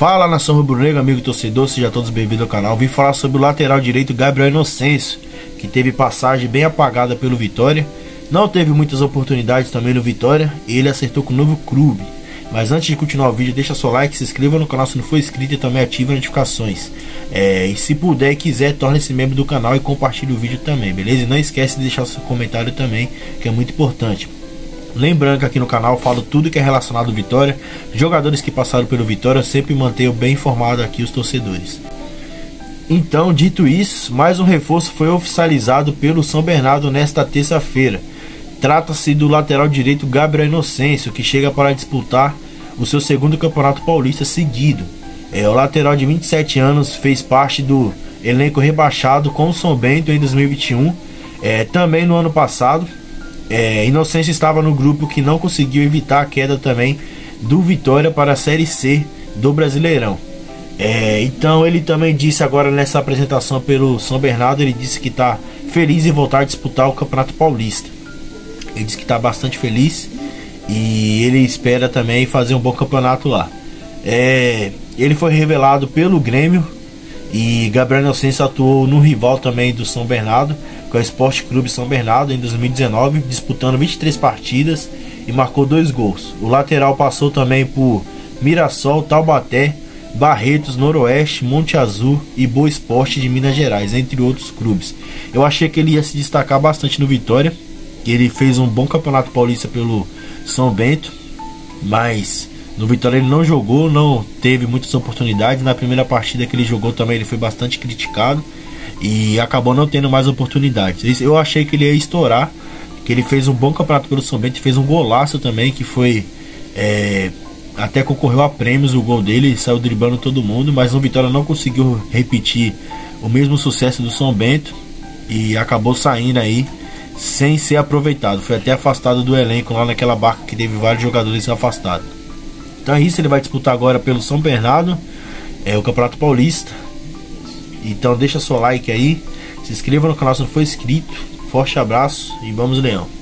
Fala nação rubro-negra, amigo torcedor, sejam todos bem-vindos ao canal. Vim falar sobre o lateral direito Gabriel Inocêncio, que teve passagem bem apagada pelo Vitória. Não teve muitas oportunidades também no Vitória e ele acertou com o novo clube. Mas antes de continuar o vídeo, deixa seu like, se inscreva no canal se não for inscrito e também ative as notificações. É, e se puder e quiser, torne-se membro do canal e compartilhe o vídeo também, beleza? E não esquece de deixar seu comentário também, que é muito importante. Lembrando que aqui no canal falo tudo que é relacionado ao Vitória. Jogadores que passaram pelo Vitória, sempre mantenho bem informado aqui os torcedores. Então, dito isso, mais um reforço foi oficializado pelo São Bernardo nesta terça-feira. Trata-se do lateral direito Gabriel Inocêncio, que chega para disputar o seu segundo campeonato paulista seguido. É, o lateral de 27 anos fez parte do elenco rebaixado com o São Bento em 2021. É, também no ano passado, é, Inocêncio estava no grupo que não conseguiu evitar a queda também do Vitória para a Série C do Brasileirão. É, então ele também disse agora nessa apresentação pelo São Bernardo, ele disse que está feliz em voltar a disputar o Campeonato Paulista. Ele disse que está bastante feliz e ele espera também fazer um bom campeonato lá. É, ele foi revelado pelo Grêmio e Gabriel Inocêncio atuou no rival também do São Bernardo, com o Esporte Clube São Bernardo em 2019, disputando 23 partidas e marcou dois gols. O lateral passou também por Mirassol, Taubaté, Barretos, Noroeste, Monte Azul e Boa Esporte de Minas Gerais, entre outros clubes. Eu achei que ele ia se destacar bastante no Vitória, ele fez um bom campeonato paulista pelo São Bento, mas no Vitória ele não jogou, não teve muitas oportunidades. Na primeira partida que ele jogou também ele foi bastante criticado e acabou não tendo mais oportunidades. Eu achei que ele ia estourar, que ele fez um bom campeonato pelo São Bento, fez um golaço também que foi é, até concorreu a prêmios o gol dele, saiu driblando todo mundo, mas no Vitória não conseguiu repetir o mesmo sucesso do São Bento e acabou saindo aí sem ser aproveitado. Foi até afastado do elenco lá naquela barca que teve vários jogadores afastados. Então é isso, ele vai disputar agora pelo São Bernardo, é o Campeonato Paulista. Então deixa seu like aí, se inscreva no canal se não for inscrito. Forte abraço e vamos Leão.